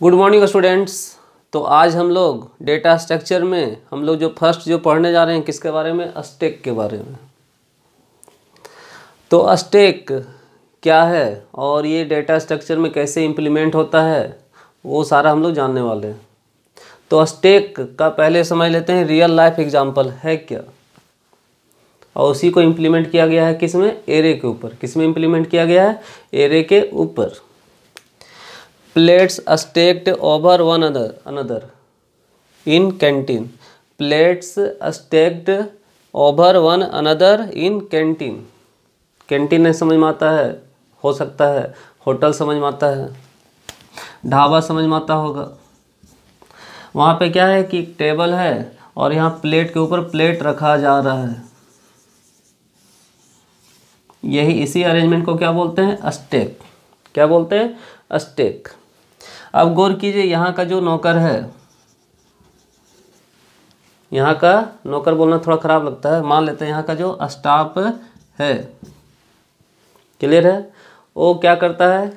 Good morning students. तो आज हम लोग डेटा स्ट्रक्चर में हम लोग जो फ़र्स्ट जो पढ़ने जा रहे हैं किसके बारे में? अस्टेक के बारे में। तो अस्टेक क्या है और ये डेटा स्ट्रक्चर में कैसे इम्प्लीमेंट होता है, वो सारा हम लोग जानने वाले हैं। तो अस्टेक का पहले समझ लेते हैं रियल लाइफ एग्ज़ाम्पल है क्या? और उसी को इम्प्लीमेंट किया गया है किसमें एरे के ऊपर। किसमें इम्प्लीमेंट किया गया है? एरे के ऊपर। Plates stacked over one other another in canteen plates stacked over one another in canteen canteen नहीं समझ में आता है? हो सकता है. होटल समझ में आता है. ढाबा समझ में आता होगा. वहाँ पे क्या है कि टेबल है और यहाँ प्लेट के ऊपर प्लेट रखा जा रहा है. यही इसी अरेंजमेंट को क्या बोलते हैं? अस्टेक क्या बोलते हैं? अस्टेक अब गौर कीजिए, यहाँ का जो नौकर है, यहाँ का नौकर बोलना थोड़ा ख़राब लगता है। मान लेते हैं यहाँ का जो स्टाफ है, क्लियर है? वो क्या करता है?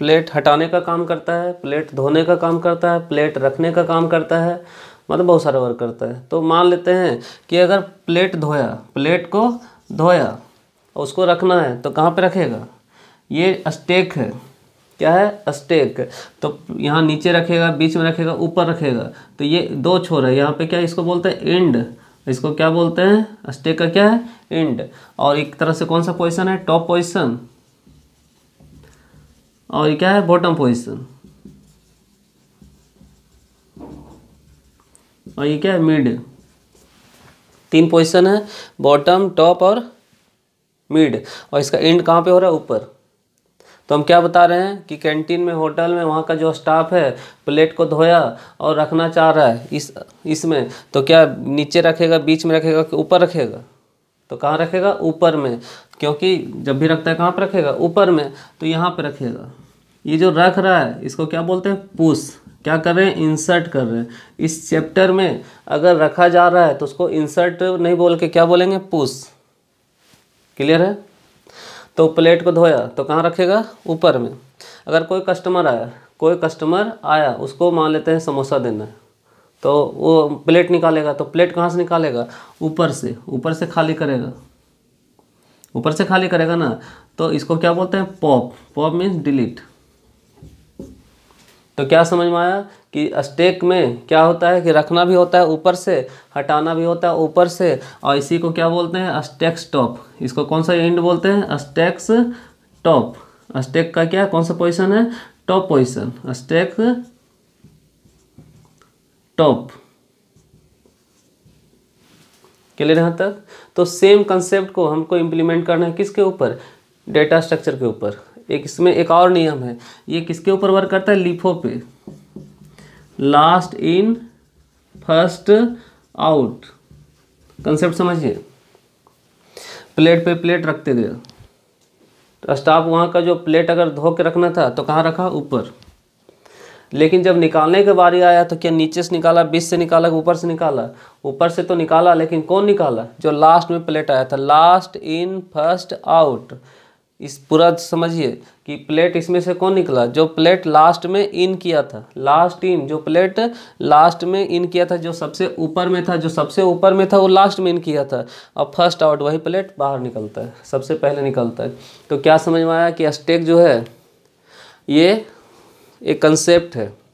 प्लेट हटाने का काम करता है, प्लेट धोने का काम करता है, प्लेट रखने का काम करता है मतलब बहुत सारा वर्क करता है। तो मान लेते हैं कि अगर प्लेट धोया, प्लेट को धोया, उसको रखना है तो कहाँ पे रखेगा? ये स्टेक है। क्या है? स्टेक तो यहाँ नीचे रखेगा, बीच में रखेगा, ऊपर रखेगा। तो ये दो छोर है। यहाँ पे क्या इसको बोलते हैं? एंड इसको क्या बोलते हैं? स्टेक का क्या है? एंड और एक तरह से कौन सा पोजीशन है? टॉप पोजीशन और ये क्या है? बॉटम पोजीशन और ये क्या है? मिड तीन पोजीशन है। बॉटम टॉप और मिड और इसका एंड कहाँ पे हो रहा है? ऊपर। तो हम क्या बता रहे हैं कि कैंटीन में, होटल में वहाँ का जो स्टाफ है, प्लेट को धोया और रखना चाह रहा है इस, इसमें तो क्या नीचे रखेगा, बीच में रखेगा कि ऊपर रखेगा? तो कहाँ रखेगा? ऊपर में, क्योंकि जब भी रखता है कहाँ पर रखेगा? ऊपर में तो यहाँ पर रखेगा। ये जो रख रहा है, इसको क्या बोलते हैं? पुश। क्या कर रहे हैं? इंसर्ट कर रहे हैं। इस चैप्टर में अगर रखा जा रहा है तो उसको इंसर्ट नहीं बोल के क्या बोलेंगे? पुश। क्लियर है? तो प्लेट को धोया तो कहाँ रखेगा? ऊपर में। अगर कोई कस्टमर आया, कोई कस्टमर आया, उसको मान लेते हैं समोसा देना। है तो वो प्लेट निकालेगा तो प्लेट कहाँ से निकालेगा? ऊपर से ऊपर से खाली करेगा। ऊपर से खाली करेगा ना? तो इसको क्या बोलते हैं? पॉप पॉप मीन्स डिलीट तो क्या समझ में आया कि स्टेक में क्या होता है कि रखना भी होता है ऊपर से, हटाना भी होता है ऊपर से, और इसी को क्या बोलते हैं? स्टेक्स टॉप इसको कौन सा एंड बोलते हैं? स्टेक्स टॉप स्टेक का क्या, कौन सा पोजीशन है? Top position stack top clear यहाँ तक? तो सेम कंसेप्ट को हमको इम्प्लीमेंट करना है किसके ऊपर? डेटा स्ट्रक्चर के ऊपर. एक इसमें एक और नियम है, ये किसके ऊपर वर्क करता है? लिफो पे। Last in first out concept समझिए। प्लेट पे प्लेट रखते गए तो स्टाफ वहाँ का जो प्लेट अगर धो के रखना था तो कहाँ रखा? ऊपर। लेकिन जब निकालने के बारी आया तो क्या नीचे से निकाला, बीच से निकाला, ऊपर से निकाला? ऊपर से तो निकाला, लेकिन कौन निकाला? जो लास्ट में प्लेट आया था। लास्ट इन फ़र्स्ट आउट इस पूरा समझिए कि प्लेट इसमें से कौन निकला? जो प्लेट लास्ट में इन किया था। लास्ट इन जो प्लेट लास्ट में इन किया था, जो सबसे ऊपर में था, जो सबसे ऊपर में था, वो लास्ट में इन किया था। अब फ़र्स्ट आउट वही प्लेट बाहर निकलता है, सबसे पहले निकलता है। तो क्या समझ में आया कि स्टेक जो है, ये एक कंसेप्ट है।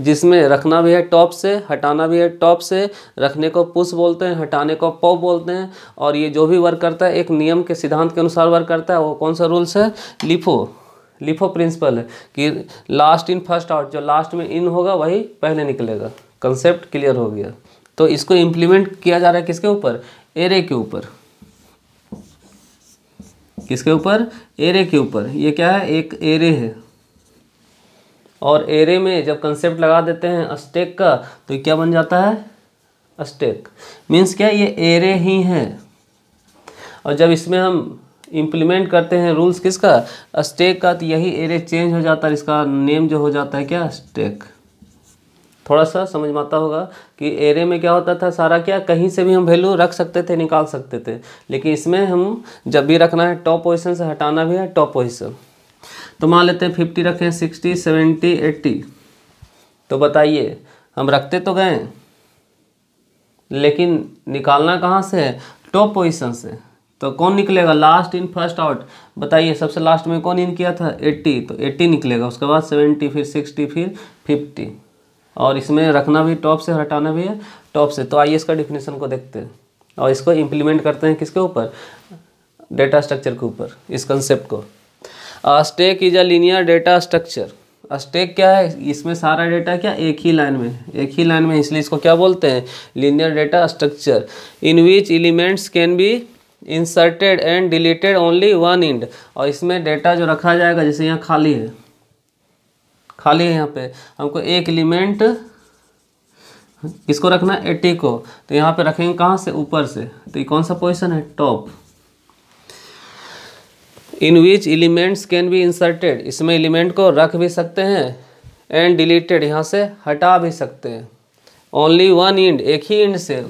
जिसमें रखना भी है टॉप से, हटाना भी है टॉप से, रखने को पुश बोलते हैं, हटाने को पॉप बोलते हैं, और ये जो भी वर्क करता है, एक नियम के सिद्धांत के अनुसार वर्क करता है, वो कौन सा रूल्स है? लिफो लिफो प्रिंसिपल है कि लास्ट इन फ़र्स्ट आउट जो लास्ट में इन होगा, वही पहले निकलेगा। कंसेप्ट क्लियर हो गया। तो इसको इम्प्लीमेंट किया जा रहा है किसके ऊपर? एरे के ऊपर। किसके ऊपर? एरे के ऊपर। ये क्या है? एक एरे है। और एरे में जब कंसेप्ट लगा देते हैं अस्टेक का तो क्या बन जाता है? अस्टेक मीन्स क्या ये एरे ही है? और जब इसमें हम इम्प्लीमेंट करते हैं रूल्स किसका? अस्टेक का तो यही एरे चेंज हो जाता है, इसका नेम जो हो जाता है क्या? अस्टेक थोड़ा सा समझ में आता होगा कि एरे में क्या होता था, सारा क्या? कहीं से भी हम वैल्यू रख सकते थे, निकाल सकते थे। लेकिन इसमें हम जब भी रखना है टॉप पोजीशन से हटाना भी है टॉप पोजीशन तो मान लेते हैं फिफ्टी रखें, सिक्सटी, सेवेंटी, एट्टी। तो बताइए, हम रखते तो गए, लेकिन निकालना कहाँ से है? टॉप पोजीशन से। तो कौन निकलेगा? लास्ट इन फ़र्स्ट आउट बताइए, सबसे लास्ट में कौन इन किया था? एट्टी। तो एट्टी निकलेगा, उसके बाद सेवेंटी, फिर सिक्सटी, फिर फिफ्टी। और इसमें रखना भी टॉप से, हटाना भी है टॉप से। तो आइए इसका डिफिनेशन को देखते हैं। और इसको इम्प्लीमेंट करते हैं किसके ऊपर? डेटा स्ट्रक्चर के ऊपर, इस कंसेप्ट को। Stack is a linear data structure stack क्या है? इसमें सारा डेटा क्या? एक ही लाइन में। एक ही लाइन में, इसलिए इसको क्या बोलते हैं? Linear data structure in which elements can be inserted and deleted only one end और इसमें डेटा जो रखा जाएगा, जैसे यहाँ खाली है। खाली है यहाँ पे। हमको एक एलिमेंट किसको रखना है? एटी को। तो यहाँ पे रखेंगे कहाँ से? ऊपर से। तो ये कौन सा पोजिशन है? Top in which elements can be inserted इसमें एलिमेंट को रख भी सकते हैं एंड डिलीटेड यहाँ से हटा भी सकते हैं। ओनली वन इंड एक ही इंड से।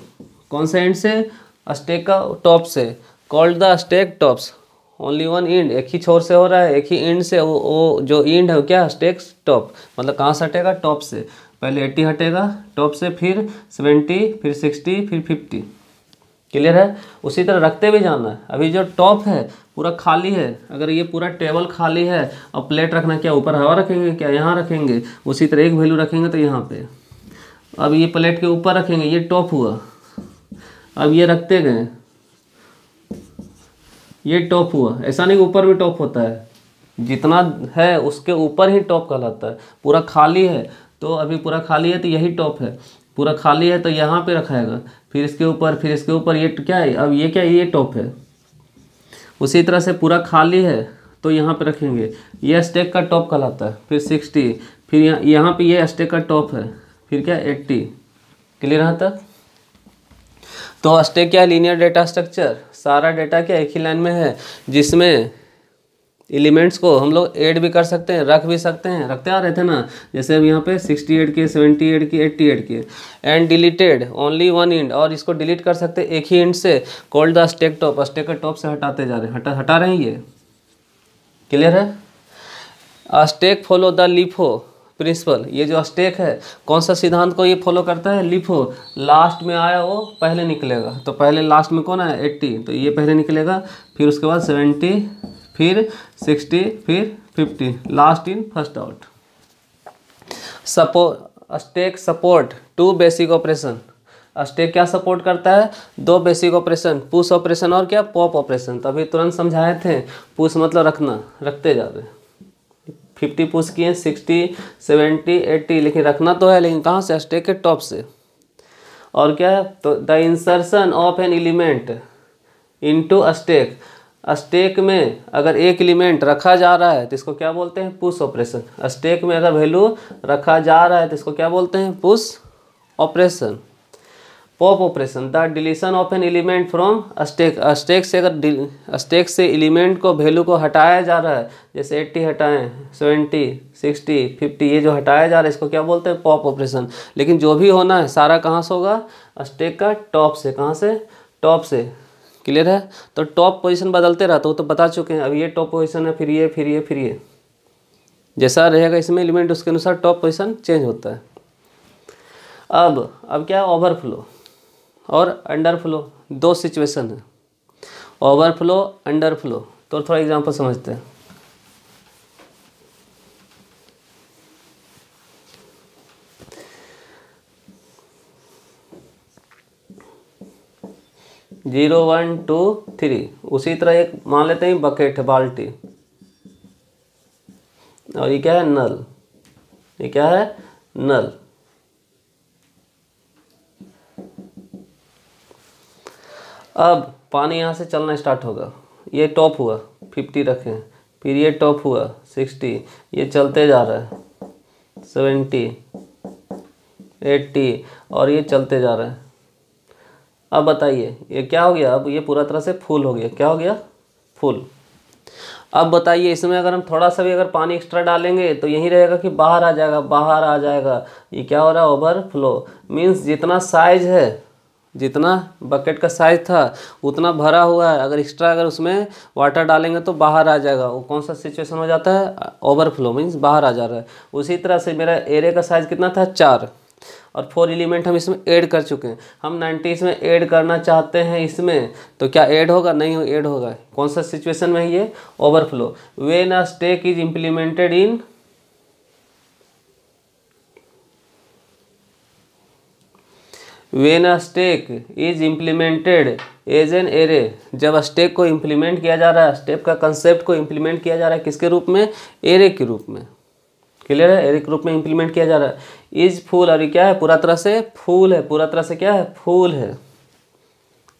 कौन सा इंड से? अस्टेक का टॉप से। Called the stack tops only one end एक ही छोर से हो रहा है एक ही इंड से। वो, वो जो इंड है क्या? स्टेक टॉप मतलब कहाँ से हटेगा? टॉप से। पहले एट्टी हटेगा टॉप से फिर सेवेंटी फिर सिक्सटी फिर फिफ्टी क्लियर है? उसी तरह रखते भी जाना। है अभी जो टॉप है, पूरा खाली है। अगर ये पूरा टेबल खाली है और प्लेट रखना क्या? ऊपर हवा रखेंगे क्या? यहाँ रखेंगे? उसी तरह एक वैल्यू रखेंगे तो यहाँ पे। अब ये प्लेट के ऊपर रखेंगे, ये टॉप हुआ। अब ये रखते गए। ये टॉप हुआ। ऐसा नहीं ऊपर भी टॉप होता है। जितना है, उसके ऊपर ही टॉप कहलाता है। पूरा खाली है तो अभी पूरा खाली है तो यही टॉप है। पूरा खाली है तो यहाँ पे रखाएगा फिर इसके ऊपर, फिर इसके ऊपर, ये क्या है? अब ये क्या ये टॉप है। उसी तरह से पूरा खाली है तो यहाँ पे रखेंगे। ये स्टेक का टॉप कहलाता है। फिर सिक्सटी, फिर यहाँ यहाँ पे ये स्टेक का टॉप है। फिर क्या? एट्टी। क्लियर यहाँ तक? तो स्टेक क्या है? Linear data structure. सारा डेटा क्या एक ही लाइन में है, जिसमें एलिमेंट्स को हम लोग ऐड भी कर सकते हैं, रख भी सकते हैं। रखते आ रहे थे ना? जैसे अब यहाँ पे 68 के 78 के 88 के and deleted only one end और इसको डिलीट कर सकते हैं एक ही इंड से। Called the stack top stack top से हटाते जा रहे हैं। हटा हटा रहे हैं ये? क्लियर है? Stack follow the LIFO principle ये जो स्टेक है, कौन सा सिद्धांत को ये फॉलो करता है? लिफो लास्ट में आया वो, पहले निकलेगा। तो पहले लास्ट में कौन है एट्टी। तो ये पहले निकलेगा, फिर उसके बाद सेवेंटी फिर सिक्सटी, फिर fifty. Last in first out सपो stack support two basic operation stack क्या सपोर्ट करता है? दो बेसिक ऑपरेशन पुश ऑपरेशन और क्या? पॉप ऑपरेशन तो अभी तुरंत समझाए थे पुश मतलब रखना, रखते जा रहे फिफ्टी पुश किए सिक्सटी सेवेंटी एट्टी लेकिन रखना तो है, लेकिन कहाँ से? स्टेक के टॉप से। और क्या? है तो the insertion of an element into stack stack में अगर एक एलिमेंट रखा जा रहा है तो इसको क्या बोलते हैं? Push operation. स्टेक में अगर वैल्यू रखा जा रहा है तो इसको क्या बोलते हैं? Push operation. Pop operation. The deletion of an element from stack stack से अगर स्टेक से एलिमेंट को, वैल्यू को हटाया जा रहा है, जैसे एट्टी हटाएँ, सेवेंटी, सिक्सटी, फिफ्टी, ये जो हटाया जा रहा है, इसको क्या बोलते हैं? Pop operation. लेकिन जो भी होना है, सारा कहाँ से होगा? स्टेक का टॉप से। कहाँ से? टॉप से। क्लियर है? तो टॉप पोजीशन बदलते रहता हो तो बता चुके हैं। अब ये टॉप पोजीशन है, फिर ये फिर ये फिर ये। जैसा रहेगा इसमें एलिमेंट उसके अनुसार टॉप पोजीशन चेंज होता है। अब अब क्या है? ओवरफ्लो और अंडरफ्लो दो सिचुएसन है। ओवरफ्लो अंडरफ्लो तो थोड़ा एग्ज़ाम्पल समझते हैं। Zero one two three. उसी तरह एक मान लेते हैं बकेट बाल्टी। और ये क्या है? नल ये क्या है? नल अब पानी यहाँ से चलना स्टार्ट होगा। ये टॉप हुआ फिफ्टी रखें। फिर ये टॉप हुआ सिक्सटी ये चलते जा रहा है सेवेंटी एट्टी और ये चलते जा रहा है। अब बताइए, ये क्या हो गया? अब ये पूरा तरह से फुल हो गया। क्या हो गया? फुल। अब बताइए, इसमें अगर हम थोड़ा सा भी अगर पानी एक्स्ट्रा डालेंगे तो यही रहेगा कि बाहर आ जाएगा, बाहर आ जाएगा। ये क्या हो रहा है? ओवर फ्लो मीन्स जितना साइज़ है, जितना बकेट का साइज़ था, उतना भरा हुआ है। अगर एक्स्ट्रा अगर उसमें वाटर डालेंगे तो बाहर आ जाएगा। वो कौन सा सिचुएशन हो जाता है? ओवरफ्लो मीन्स बाहर आ जा रहा है। उसी तरह से मेरा एरिया का साइज़ कितना था? चार। और फोर एलिमेंट हम इसमें ऐड कर चुके हैं। हम नाइन्टी इसमें ऐड करना चाहते हैं इसमें तो क्या ऐड होगा? नहीं हो ऐड होगा। कौन सा सिचुएशन में है ये? Overflow when a stack is implemented in when a stack is implemented as an array जब स्टेक को इम्प्लीमेंट किया जा रहा है स्टेप का कंसेप्ट को इम्प्लीमेंट किया जा रहा है, किसके रूप में? एरे के रूप में। क्लियर है? एरे के रूप में इम्प्लीमेंट किया जा रहा है। इज़ फूल और ये क्या है? पूरा तरह से फूल है। पूरा तरह से क्या है? फूल है।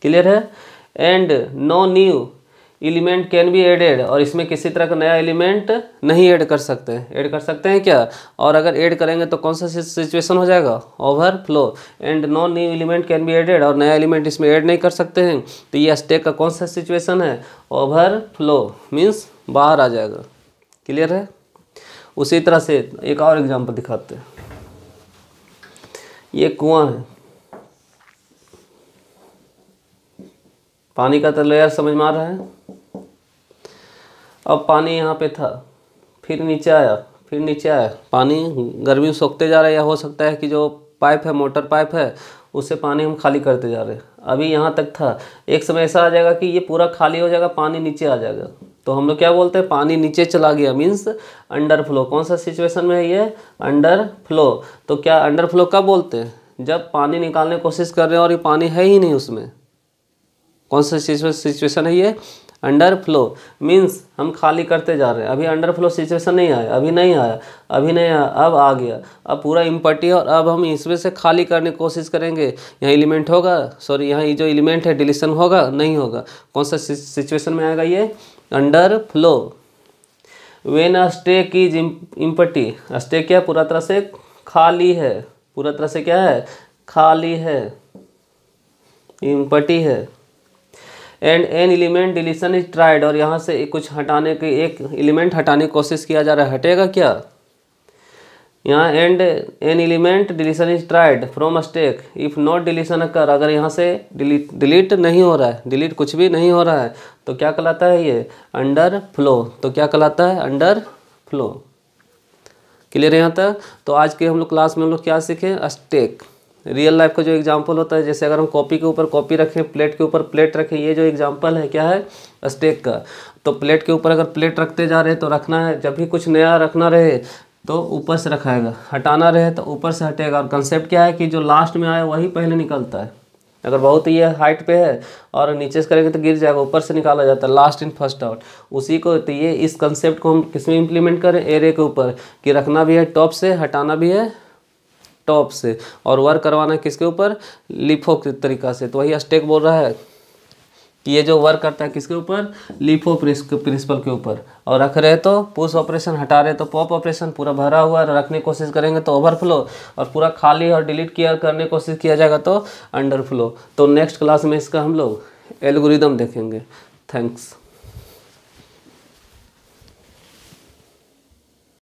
क्लियर है? And no new element can be added और इसमें किसी तरह का नया एलिमेंट नहीं ऐड कर सकते। ऐड कर सकते हैं क्या? और अगर ऐड करेंगे तो कौन सा सिचुएशन हो जाएगा? Overflow and no new element can be added और नया एलिमेंट इसमें ऐड नहीं कर सकते हैं। तो ये स्टेक का कौन सा सिचुएशन है? ओवर फ्लो मीन्स बाहर आ जाएगा। क्लियर है? उसी तरह से एक और एग्ज़ाम्पल दिखाते हैं। ये कुआँ है। पानी का तो लेयर समझ में आ रहा है। अब पानी यहाँ पे था, फिर नीचे आया, फिर नीचे आया। पानी गर्मी सोखते जा रहा है या हो सकता है कि जो पाइप है, मोटर पाइप है, उससे पानी हम खाली करते जा रहे हैं। अभी यहाँ तक था। एक समय ऐसा आ जाएगा कि ये पूरा खाली हो जाएगा, पानी नीचे आ जाएगा। तो हम लोग क्या बोलते हैं? पानी नीचे चला गया मीन्स अंडर फ्लो कौन सा सिचुएशन में है ये? अंडर फ्लो तो क्या अंडर फ्लो कब बोलते हैं? जब पानी निकालने की कोशिश कर रहे हैं और ये पानी है ही नहीं उसमें। कौन सा सिचुएशन है ये? अंडर फ्लो मीन्स हम खाली करते जा रहे हैं। अभी अंडर फ्लो सिचुएशन नहीं आया, अभी नहीं आया, अभी नहीं आया, अब आ गया। अब पूरा इम्पटी और अब हम इसमें से खाली करने की कोशिश करेंगे। यहाँ एलिमेंट होगा सॉरी यहाँ ये जो एलिमेंट है डिलीशन होगा, नहीं होगा। कौन सा सिचुएशन में आएगा ये? Underflow when stack is empty stack क्या पूरा तरह से खाली है? पूरा तरह से क्या है? खाली है। इम्पटी है। And an element deletion is tried और यहाँ से कुछ हटाने की, एक एलिमेंट हटाने की कोशिश किया जा रहा है। हटेगा क्या? यहाँ and an element deletion is tried from stack if not deletion occur अगर यहाँ से डिलीट डिलीट नहीं हो रहा है डिलीट कुछ भी नहीं हो रहा है तो क्या कहलाता है ये? अंडर फ्लो तो क्या कहलाता है? अंडर फ्लो क्लियर यहाँ तक? तो आज के हम लोग क्लास में हम लोग क्या सीखे? स्टेक रियल लाइफ का जो एग्ज़ाम्पल होता है, जैसे अगर हम कॉपी के ऊपर कॉपी रखें प्लेट के ऊपर प्लेट रखें, ये जो एग्ज़ाम्पल है, क्या है? स्टेक का. तो प्लेट के ऊपर अगर प्लेट रखते जा रहे तो रखना है, जब भी कुछ नया रखना रहे तो ऊपर से रखाएगा। हटाना रहे तो ऊपर से हटेगा। और कंसेप्ट क्या है कि जो लास्ट में आए वही पहले निकलता है। अगर बहुत ये हाइट पे है और नीचे से करेंगे तो गिर जाएगा, ऊपर से निकाला जाता है लास्ट इन फ़र्स्ट आउट उसी को तो ये इस कंसेप्ट को हम किसमें इम्प्लीमेंट करें? एरे के ऊपर। कि रखना भी है टॉप से, हटाना भी है टॉप से। और वर्क करवाना किसके ऊपर? लिफो के तरीका से। तो वही स्टेक बोल रहा है। कि ये जो वर्क करता है किसके ऊपर? लिफो प्रिंसिपल के ऊपर। और रख रहे तो पुश ऑपरेशन हटा रहे तो पॉप ऑपरेशन पूरा भरा हुआ रखने की कोशिश करेंगे तो ओवरफ्लो और पूरा खाली और डिलीट किया करने की कोशिश किया जाएगा तो अंडरफ्लो तो नेक्स्ट क्लास में इसका हम लोग एल्गोरिदम देखेंगे। थैंक्स